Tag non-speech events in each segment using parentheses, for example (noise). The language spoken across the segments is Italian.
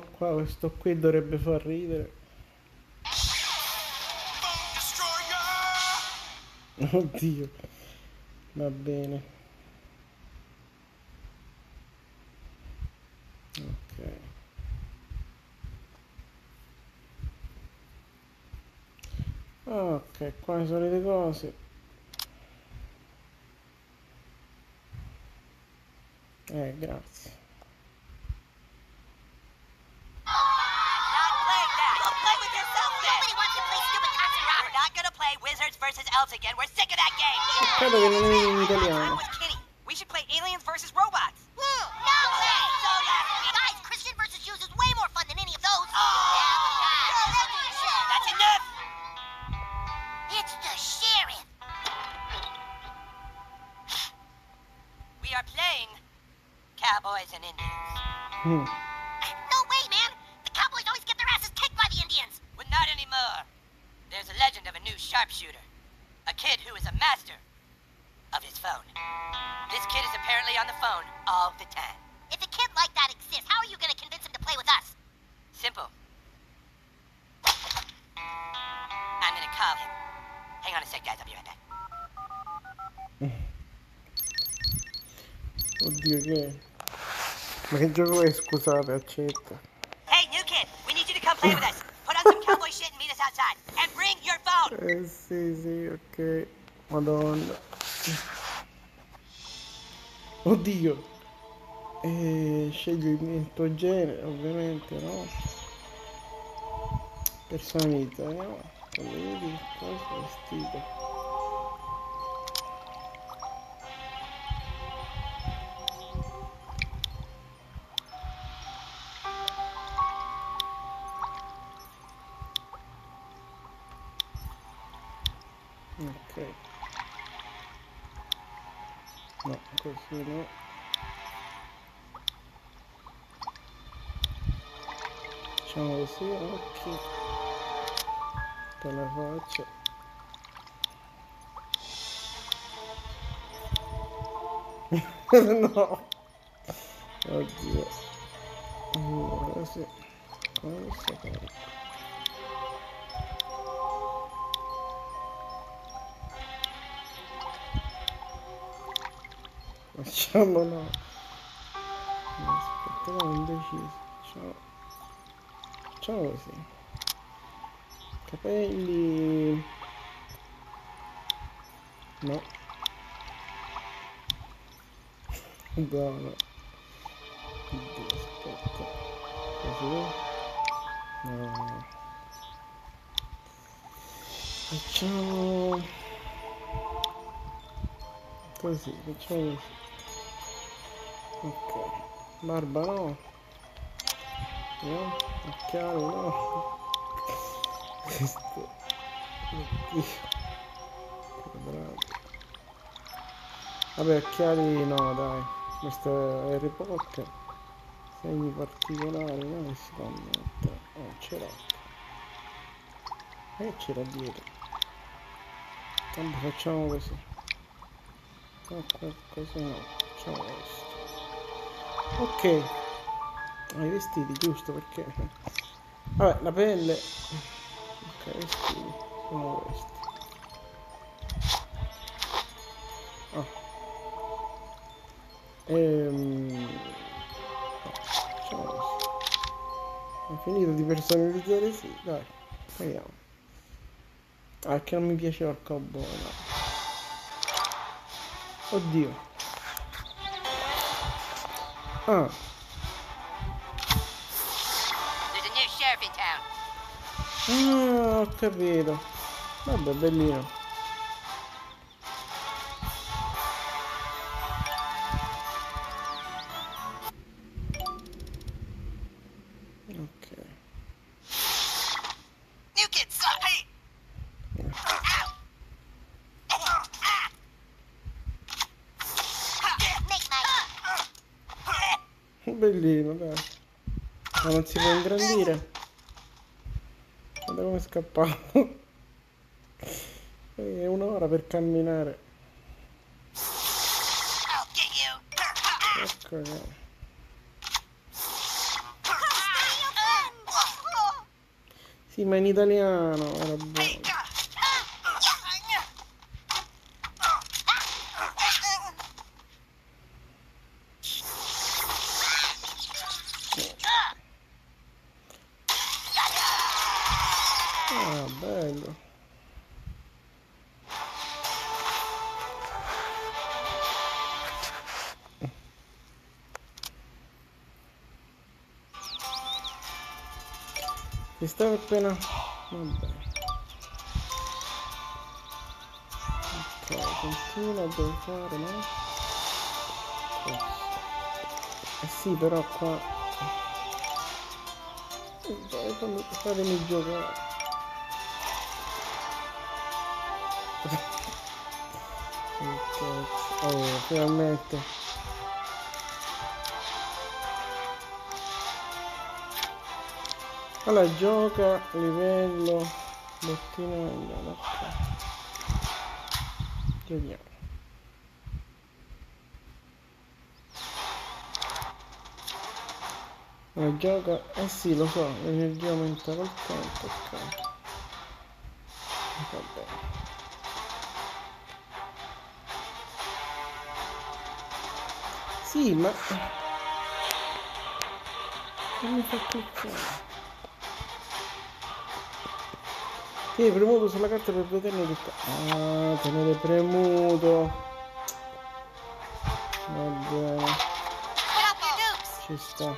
qua questo qui dovrebbe far ridere. Oddio. Va bene. Ok. Ok, qua le solite cose. Eh, grazie. Wizards versus Elves again. We're sick of that game. Credo che non è in I'm with Kitty. We should play Aliens versus Robots. No way! So Guys, Christian versus Jews is way more fun than any of those. Oh. That's enough. It's the sheriff. We are playing Cowboys and Indians. Hmm. No way, man. The Cowboys always get their asses kicked by the Indians. Well, not anymore. There's a legend of a new sharpshooter. A kid who is a master of his phone. This kid is apparently on the phone all the time. If a kid like that exists, how are you going to convince him to play with us? Simple. I'm gonna call him. Hang on a sec, guys. I'll be right back. Oh, Oddio che è? Ma che gioco è? Scusate, accetta. Hey, new kid, we need you to come play with us. Eh sì, sì, ok. Madonna. Oddio. E scegli il tuo genere, ovviamente, no? Personalità, no? Vedi, cosa vestito. Per la faccia. (laughs) no. Oddio. Allora, così. Questo carico. Facciamo no. Aspettiamo indeciso. Facciamo. Facciamo così. Capelli. No. Buono. Aspetta. Così. No. Facciamo così, facciamo così. Ok. Barba no. No, occhiali no. Questo. Oddio. Quadrato. Vabbè, occhiali no, dai. Questo è Harry Potter. Segni particolari, no? Che si può mettere. Oh, ce l'ho. E c'era dietro. Tanto facciamo così. No, qualcosa no. Facciamo questo. Ok. Hai vestiti, giusto? Perché... Vabbè, la pelle... Ok, i vestiti sono questi. Ah. Ehm... Facciamo così. Hai finito di personalizzare? Sì, dai. Vediamo. Ah, perché non mi piaceva il cowboy, no. Oddio. Ah, ah, ho capito. Vabbè, bellino. Bellino, dai. Ma non si può ingrandire guarda come è scappato. È un'ora per camminare. Ecco sì ma in italiano vabbè Si stava appena... Vabbè. Ok, continua, devo fare, no? Eh sì, però qua... Dai, fammi, fatemi giocare. Ok, oh, finalmente. Allora, gioca livello bottino andiamo ok. Giochiamo. Allora, gioca, eh sì lo so, l'energia aumenta col tempo, ok. Va bene. Sì, ma... Non mi fa cliccare. Hai premuto sulla carta per vederne tutto. Ah, tenere premuto. Va bene, ci sta.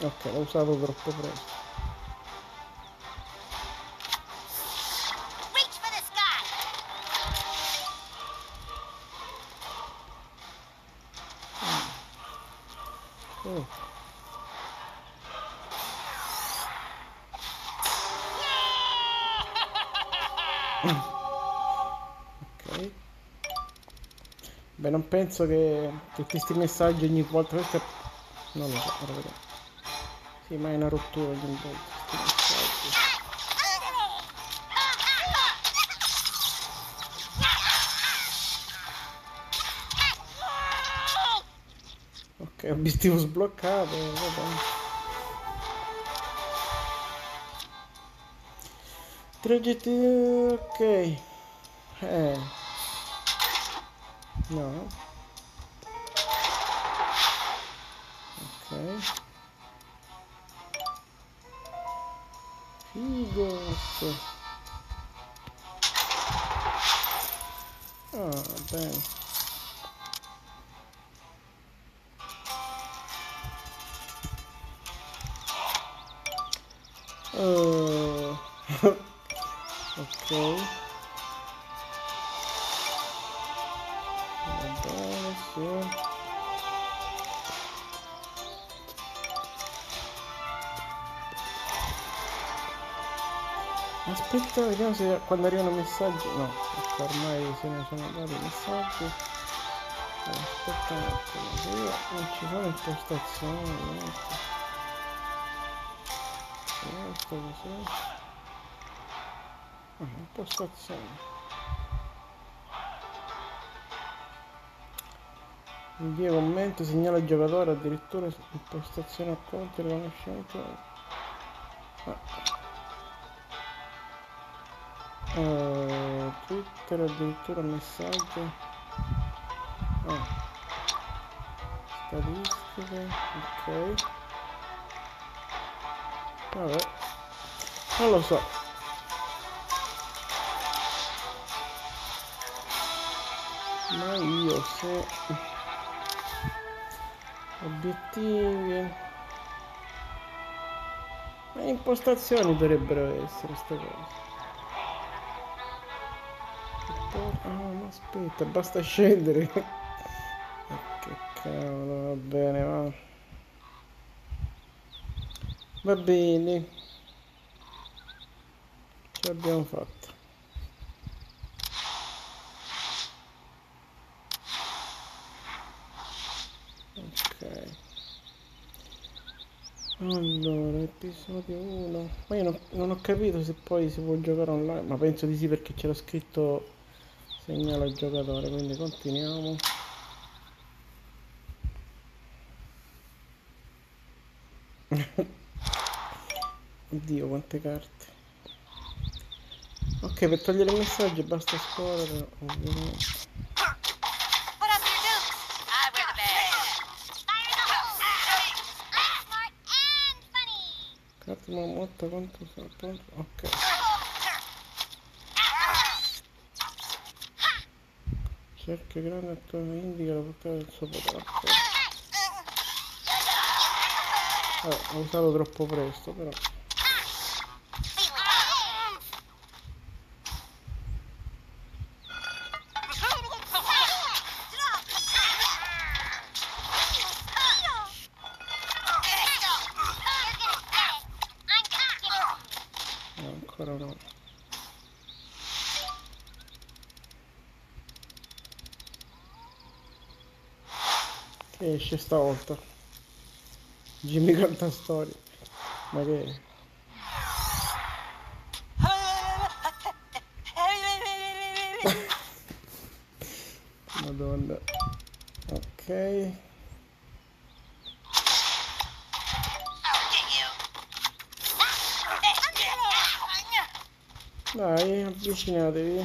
Ok, l'ho usato troppo presto. Penso che, che questi messaggi ogni volta... Questo è... Non lo so, ora vediamo. Sì, ma è una rottura ogni volta. questi messaggi. Ok, obiettivo sbloccato, vabbè. Tre ok. Eh. No. Sì. Aspetta, vediamo se quando arrivano messaggi. No, ormai se ne sono dati messaggi. Aspetta un attimo, se io non ci sono impostazioni, niente. Questo così. Ah, impostazioni. Invia commento, segnala il giocatore, addirittura impostazione a conto, riconoscimento. Ah. Eh, Twitter addirittura messaggi. Ah. Statistiche, ok. Vabbè. Non lo so. Ma io se obiettivi. Ma impostazioni dovrebbero essere queste cose. Ah ma aspetta basta scendere. Ma (laughs) che cavolo va bene va. Va bene. Ce l'abbiamo fatta ok Allora, episodio 1. Ma io non, non ho capito se poi si può giocare online, ma penso di sì perché c'era scritto segnala il giocatore, quindi continuiamo. (laughs) Oddio, quante carte. Ok, per togliere i messaggi basta scorrere, ovviamente. Carte marmotta quanto sono pronto? Ok. Cerchio grande attorno indica la portata del suo potere. Eh, ho usato troppo presto però. Esce stavolta? Jimmy canta storie. Ma che è? Madonna. Ok. Dai, avvicinatevi.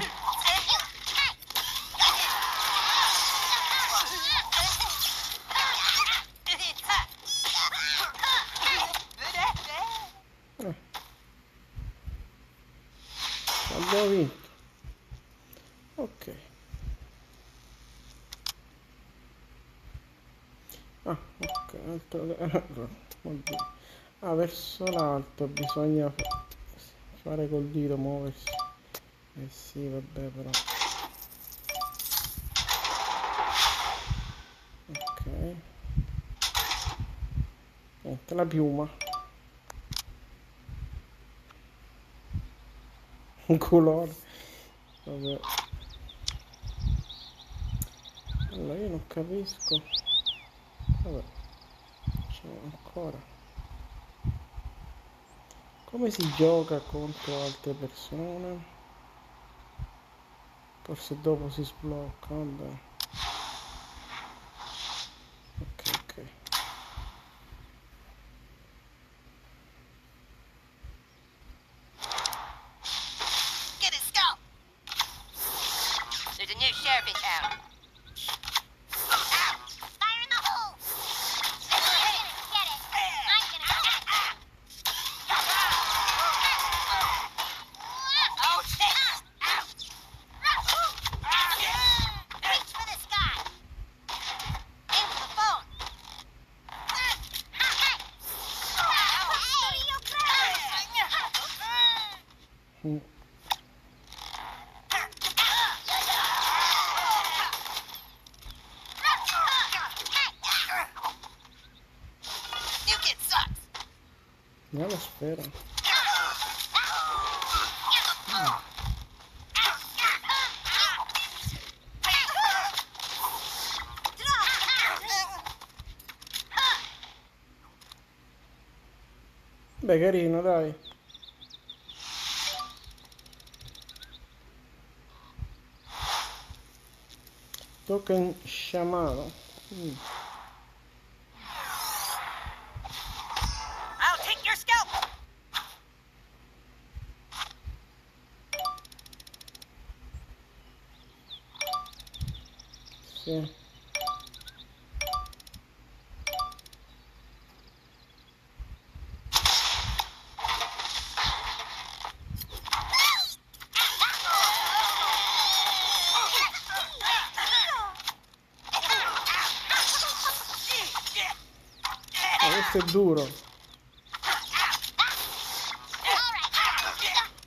Eh. Abbiamo vinto. Ok. Ah, ok. Altro... Oddio. Ah, verso l'alto bisogna fa- fare col dito, muoversi. Eh sì, vabbè, però. Ok. Niente, la piuma. Un colore. Vabbè. Allora, io non capisco. Vabbè. C'è ancora. Come si gioca contro altre persone? Forse dopo si sblocca, vabbè. Ok, ok. Get his scalp. There's a new sheriff in town. Fire in the hole. Get it. I'm gonna get it. Oh shit! Reach for the sky. Aim for the phone. Mm. New kid sucks. La sfera. Beh, carino, dai. Token sciamano. Mm. I'll take your scalp. Sì. Ma questo è duro.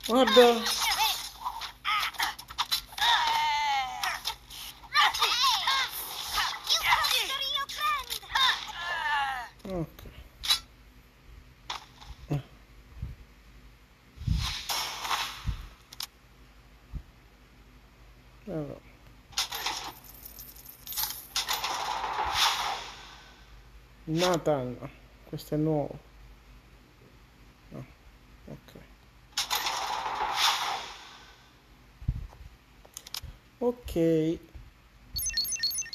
Guarda. Ok. Allora. Nathan, questo è nuovo. Ok. Ok.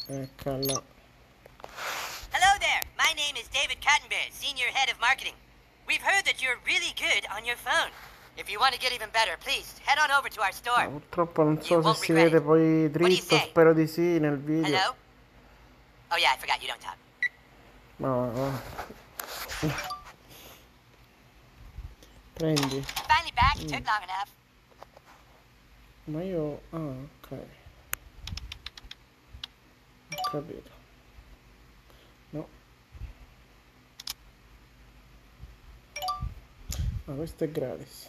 Eccola. Hello there. My name is David Cottonbear, Senior Head of Marketing. We've heard that you're really good on your phone. If you want to get even better, please head on over to our store. Purtroppo non so se si vede poi dritto, spero di sì nel video. Hello? Oh yeah, I forgot you don't talk. No, no. Prendi. Enough. Ma io... Ah, ok. Ho capito. No. Ah, questo è gratis.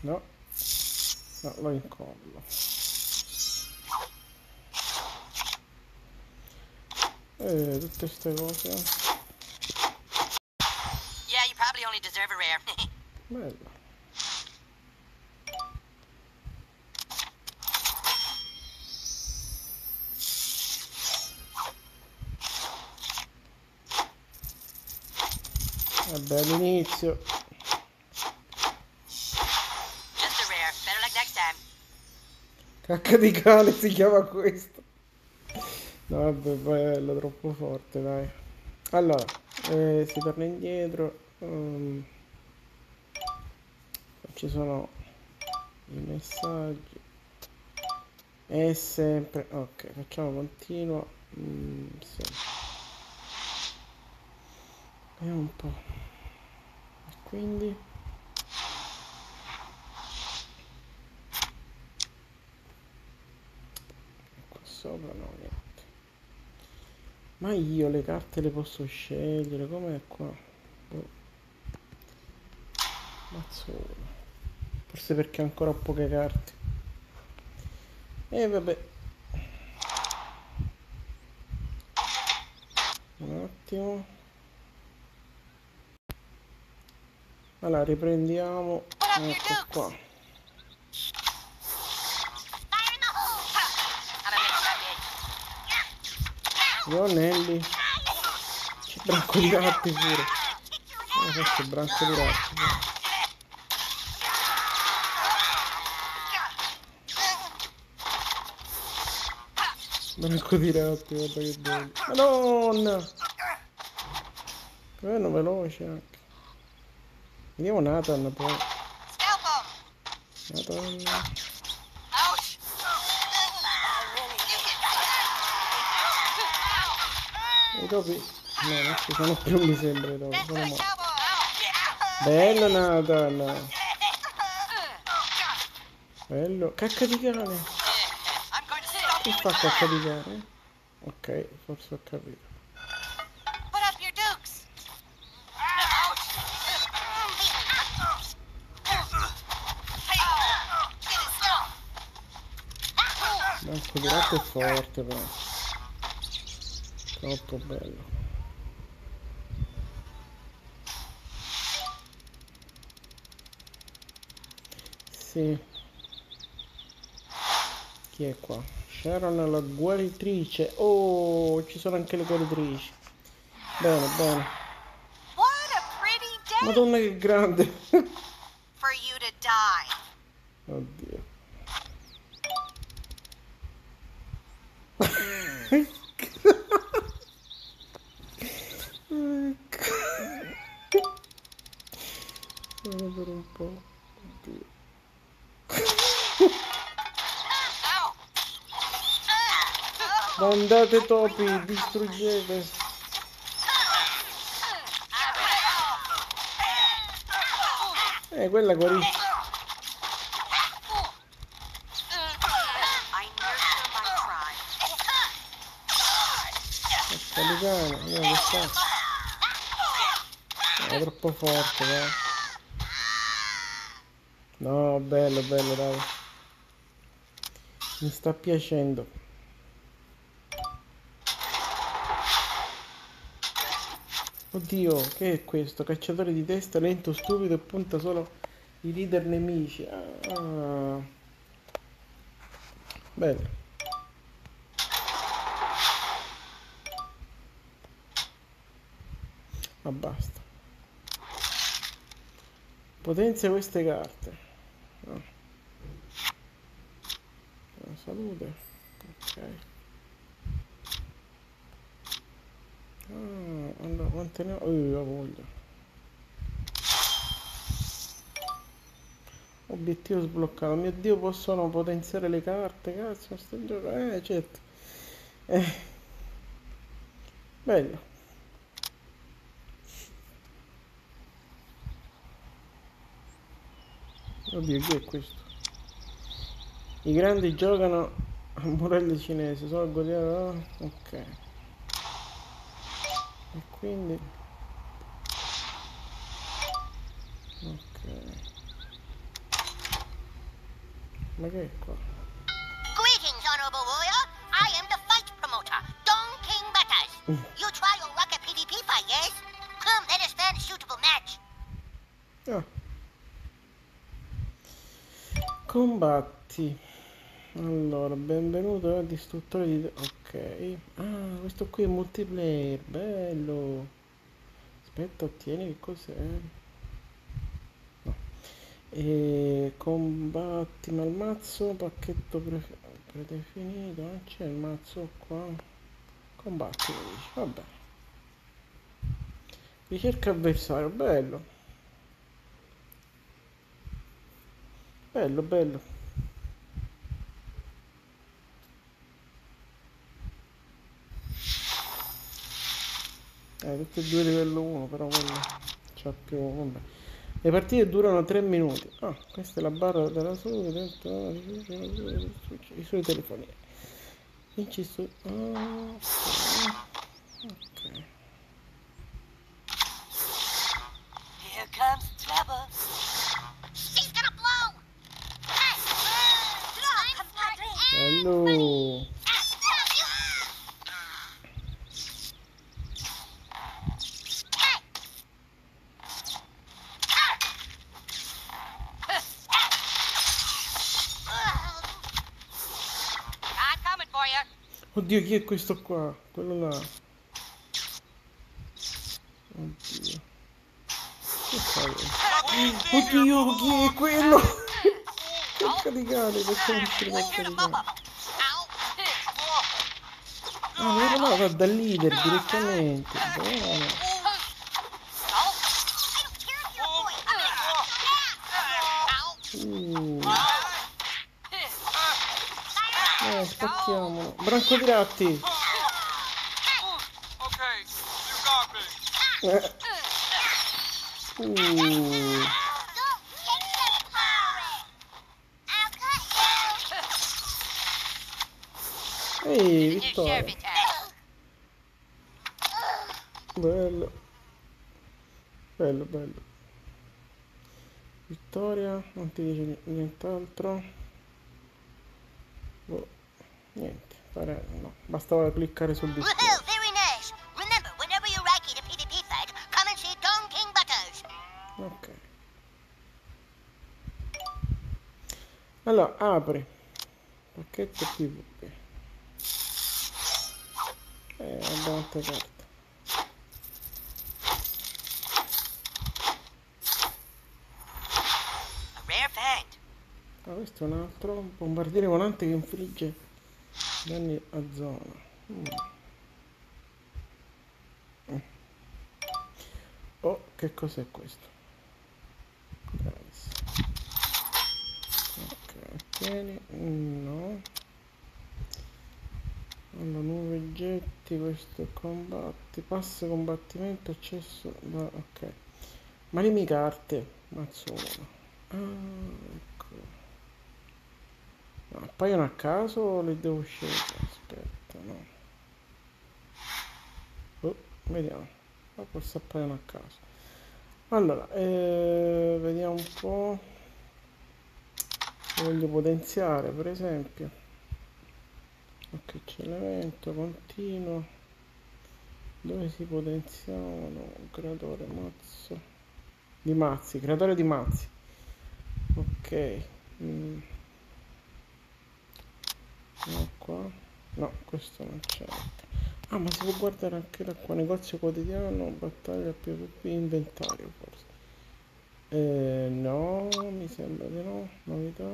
No. No, lo incollo. Eh, tutte queste cose. Yeah, you probably only deserve a rare. (laughs) Bello. Vabbè, all'inizio. Just a rare. Better luck next time. Cacca di cane si chiama questo. Vabbè, bello, troppo forte, dai. Allora, eh, si torna indietro. ehm, ci sono i messaggi. È sempre... Ok, facciamo continuo. Mm, sì. Vediamo un po'. E quindi... Qua sopra no, niente. Ma io le carte le posso scegliere, com'è qua? Boh. Mazzuolo. Forse perché ancora poche carte. E vabbè. Un attimo. Allora, riprendiamo. Ecco qua. Ionelli. C'è branco di ratti pure. Ah, questo è branco di ratti. pure. Branco di ratti, guarda che bello. Madonna! Bello veloce anche. Vediamo Nathan poi. Nathan. Topi. No, non ci sono più mi sembra i topi. Sono morti. Bello Nathan. Bello. Cacca di cane. Che you fa cacca di cane? Ok, forse ho capito. Ratti è forte però. Troppo bello. Sì. Chi è qua? Sharon la guaritrice. Oh, ci sono anche le guaritrici. Bene, bene. Madonna che grande. (laughs) for you to die! Oddio. Solo per un po'. Oddio. Andate topi, distruggete. Eh, quella guarisce. Tribe. Calicano, vediamo che sta. È troppo forte, dai. No, bello, bello, dai. Mi sta piacendo. Oddio, che è questo? Cacciatore di testa, lento, stupido e punta solo i leader nemici. Ah. Bello. Ah, basta. Potenzia queste carte. No. La salute. Ok. Ah, allora quante ne ho? Uh, la voglio. Obiettivo sbloccato. Mio Dio, possono potenziare le carte? Cazzo, sto gioco. Eh, certo. Eh. Bello. Oddio, chi è questo? I grandi giocano a Morelli cinese, sono goliardi. Ok. E quindi... Ok. Ma che è qua? Greetings, Honorable Warrior. I am the fight promoter, Don King Butters. you try your luck at PvP fight, yes? Come, let us find a suitable match. Ah. Combatti. Allora, benvenuto al distruttore di... Ok. Ah, questo qui è multiplayer. Bello. Aspetta, ottieni che cos'è? No. E combatti ma il mazzo, pacchetto pre- predefinito. Non c'è il mazzo qua. Combatti. Vabbè. Ricerca avversario. Bello. Bello, bello. Eh, tutti e due livello 1, però quello c'ha più... vabbè. Le partite durano 3 minuti. Ah, questa è la barra della salute dentro i suoi telefoni. Vinci su... Ah. Ok. Here comes You. Oddio, chi è questo qua? Quello là. Oddio. Che fai? Oddio, chi è quello? Porca di cane, cane. Vero no, va dal leader direttamente. Buono. Uh. Eh, spacchiamolo. Branco di ratti. Okay, you got me. Eh. Uh. Ehi, vittoria. Bello. Bello, bello. Vittoria, non ti dice ni- nient'altro. Boh, niente, pare no. Bastava cliccare sul display. Nice. Remember, fight, Butters. Ok. Allora, apri. Pacchetto PvP. Eh, abbiamo altre carte. A rare find. Ah, questo è un altro bombardiere volante che infligge danni a zona. Mm. Oh, che cos'è questo? Ok, tieni. No. Allora, nuovi getti, questo combatti, passo combattimento, accesso da... ok. Marimi carte, mazzo uno. Ah, ecco. No, appaiono a caso o le devo scegliere? Aspetta, no. Oh, vediamo. Ma forse appaiono a caso. Allora, eh, vediamo un po'. Lo voglio potenziare, per esempio. Ok, c'è l'evento continuo. Dove si potenziano? Creatore mazzo. Di mazzi, creatore di mazzi. Ok. mm. No, qua. No, questo non c'è. Ah, ma si può guardare anche da qua, negozio quotidiano, battaglia PvP, inventario forse. Eh, no, mi sembra di no, novità,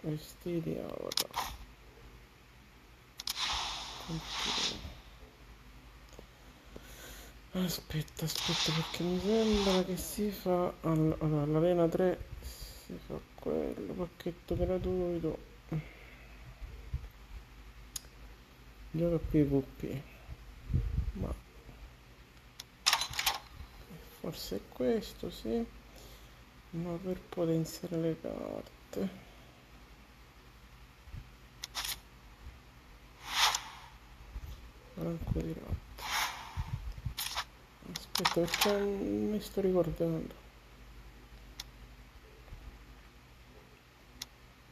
vestiti, avatar. Aspetta, aspetta, perché mi sembra che si fa... all'arena 3 si fa quello, pacchetto gratuito. Gioca PvP. Ma... Forse questo, sì. Ma per potenziare le carte... Branco di ratti. Aspetta, perché mi sto ricordando.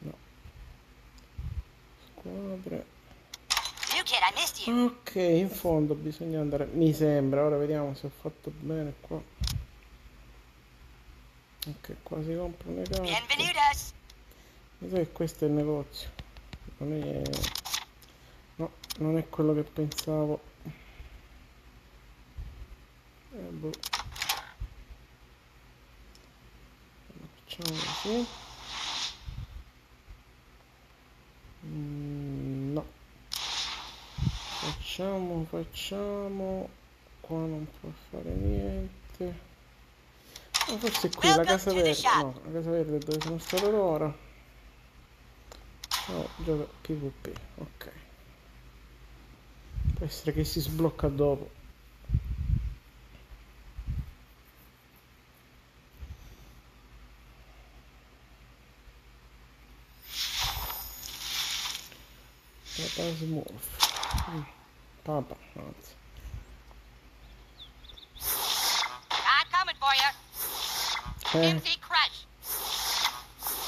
No. Squadre. New kid, I missed you. Ok, in fondo bisogna andare. Mi sembra, ora vediamo se ho fatto bene qua. Ok, qua si comprano le carte. Bienvenidos. Mi sa che questo è il negozio. Non è... No, non è quello che pensavo. Eh, boh. Facciamo così. Mm. Facciamo, facciamo. Qua non può fare niente. Ah, forse qui la casa verde. No, la casa verde dove sono stato ora. No, gioca PvP, ok. Può essere che si sblocca dopo. Smurf. Mm, Papa, anzi. I'm coming for you. Eh, MC Crush.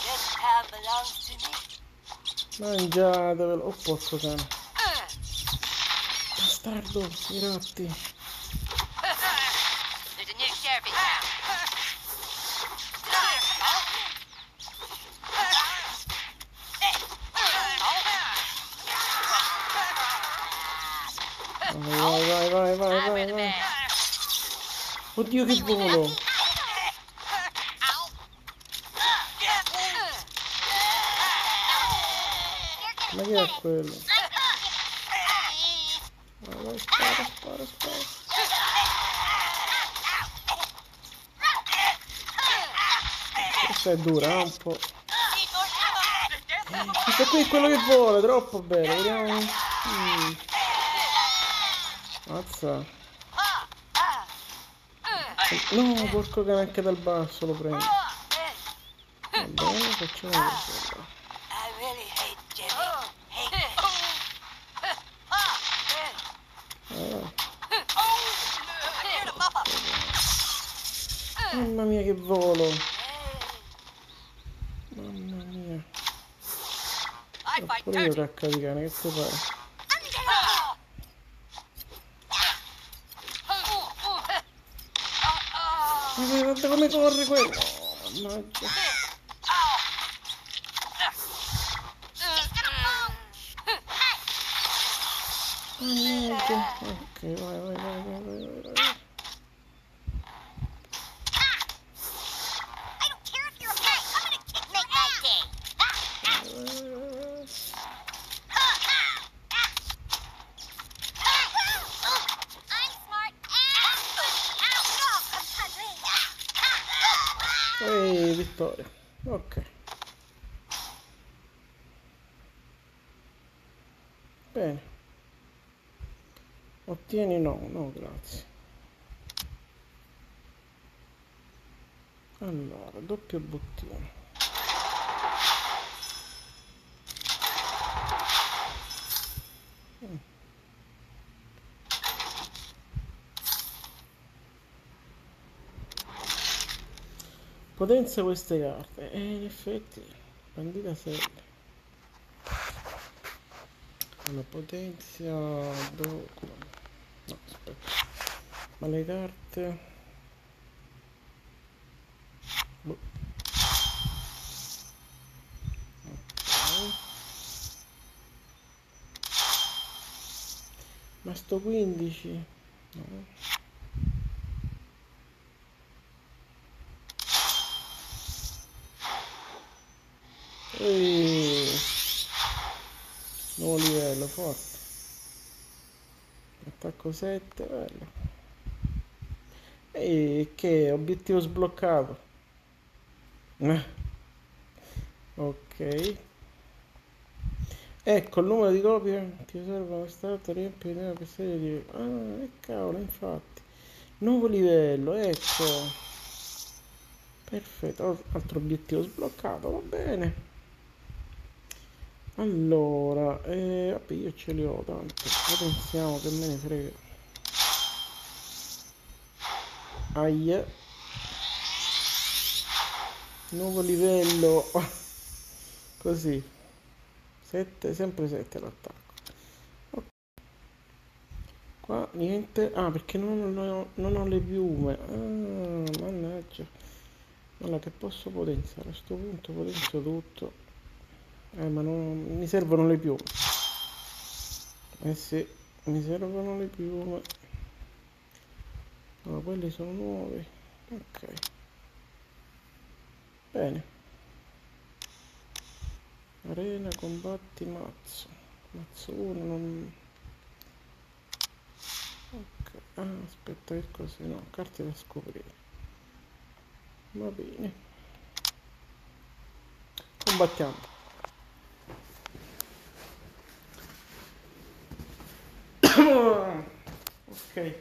This town belongs to me. mangiatevelo. Oh, porco cane. Uh. Bastardo, i ratti. Oddio che volo! Ma che è quello? Vai, spara, spara, spara. Questa è dura, eh, un po'. Questo qui è quello che vola, troppo bello, vediamo. Mm. Mazza. No, porco cane anche dal basso lo prendo. Va bene, facciamo così. Ah, mamma mia che volo! Mamma mia. Ho pure io cacca di cane, che ti pare? Che- guarda come corre quello! Oh, mannaggia. Mannaggia. Ok, vai, vai, vai, vai, vai, vai, vai. I don't care if you're a pet. I'm gonna kick make my day. vai, vai, vai. I'm smart and vittoria. Ok. Bene. Ottieni no, no, grazie. Allora, doppio bottino. Potenza queste carte. E in effetti, bandita serie. Allora, potenzia... Do... No, aspetta. Ma le carte... Boh. Ma sto 15? No. Ehi. Nuovo livello, forte. Attacco 7, bello. Ehi, che obiettivo sbloccato. Eh. Ok. Ecco il numero di copie ti servono stato riempire nella pestaglietta di... Ah, e cavolo, infatti. Nuovo livello, ecco. Perfetto, altro obiettivo sbloccato, va bene. Allora, eh, vabbè, io ce li ho tanto. Potenziamo che me ne frega. Aia. Nuovo livello. (laughs) Così. 7, sempre 7 l'attacco. Ok. Qua niente. Ah, perché non ho, non ho le piume. Ah, mannaggia. Allora, che posso potenziare? A questo punto potenzio tutto. Eh, ma non mi servono le piume. Eh sì, mi servono le piume. No, quelli sono nuovi. Ok. Bene. Arena, combatti, mazzo. Mazzo 1 non... Ok. Ah, aspetta che così, no, carte da scoprire. Va bene. Combattiamo. Ok.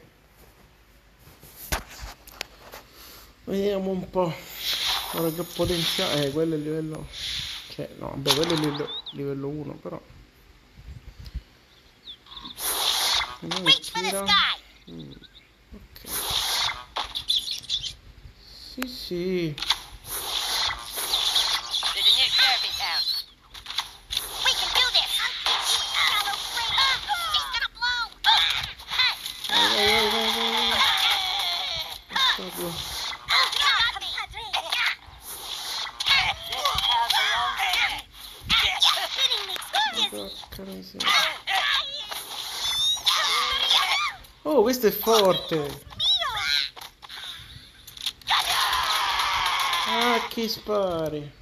Vediamo un po' ora che potenziale eh quello è il livello cioè no vabbè quello è il livello, livello 1 però. Mm, ok. Sì sì Oh, questo è forte. Ah, chi spari.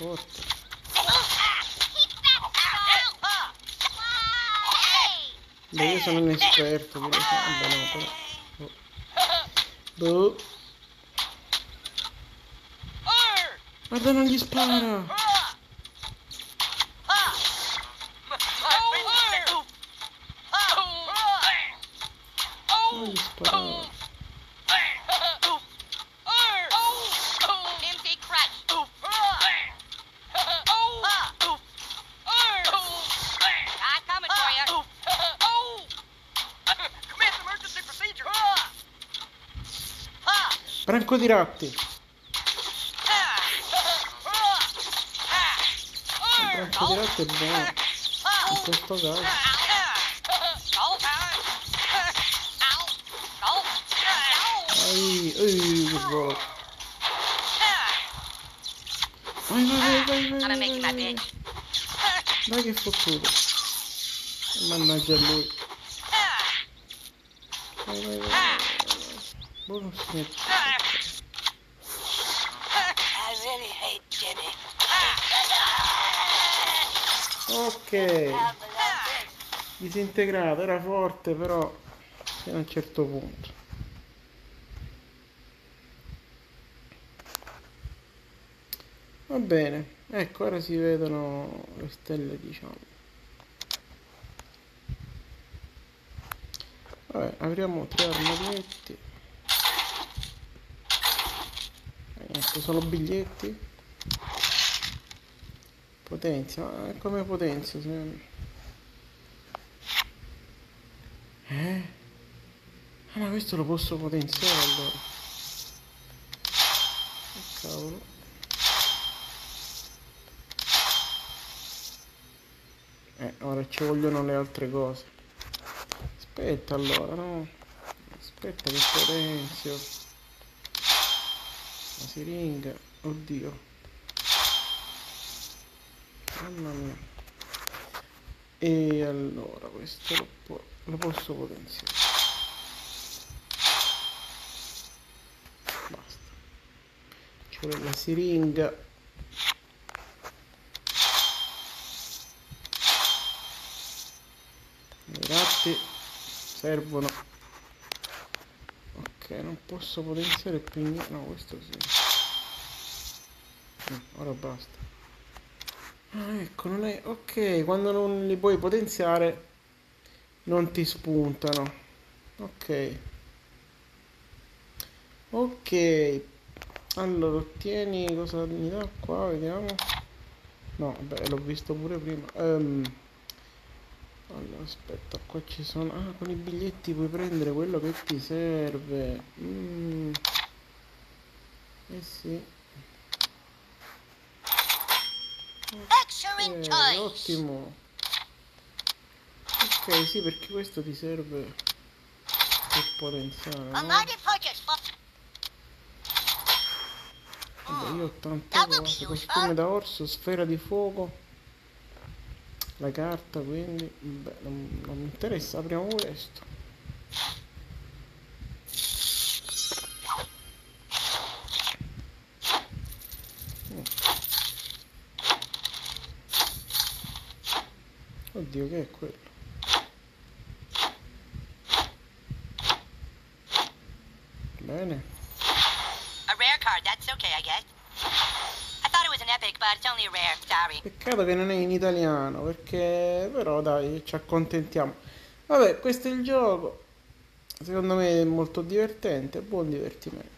Oh. Beh, io sono un esperto, che... Vabbè, no, però... Boh. Guarda, non gli spara! Non gli spara. Branco di ratti. Branco di ratti è buono. In questo caso. Ai, ehi, che volo. Vai, vai, vai, vai, vai, vai, vai. Dai che fottuto. Mannaggia lui. Vai, vai, vai. vai. Buono snitch. Ok. Disintegrato, era forte però a un certo punto. Va bene, ecco ora si vedono le stelle diciamo. Vabbè, apriamo tre armadietti. Niente, sono biglietti. Potenzia, ma come potenzia? Se... Eh? Ah ma questo lo posso potenziare allora. Oh, cavolo. Eh, ora ci vogliono le altre cose. Aspetta allora, no? Aspetta che potenzio. La siringa. Oddio. Mamma mia. E allora questo lo, po- lo posso potenziare. Basta. Ci vuole la siringa. I ratti servono. Ok non posso potenziare più niente. No questo sì. No, ora basta ah ecco non è ok quando non li puoi potenziare non ti spuntano. Ok. Ok. Allora ottieni cosa mi dà qua vediamo. No beh l'ho visto pure prima. Ehm, allora aspetta qua ci sono ah con i biglietti puoi prendere quello che ti serve. Mm. eh sì Excellent Eh, choice. ottimo. Ok, sì, perché questo ti serve per potenziare. No? Vabbè, io ho tante cose. Costume da orso, sfera di fuoco. La carta, quindi. Beh, non, non mi interessa, apriamo questo. Mm. Oddio, che è quello? Bene. A rare card, that's okay, I guess. I thought it was an epic, but it's only rare. Sorry. Peccato che non è in italiano, perché però dai, ci accontentiamo. Vabbè, questo è il gioco. Secondo me è molto divertente, buon divertimento.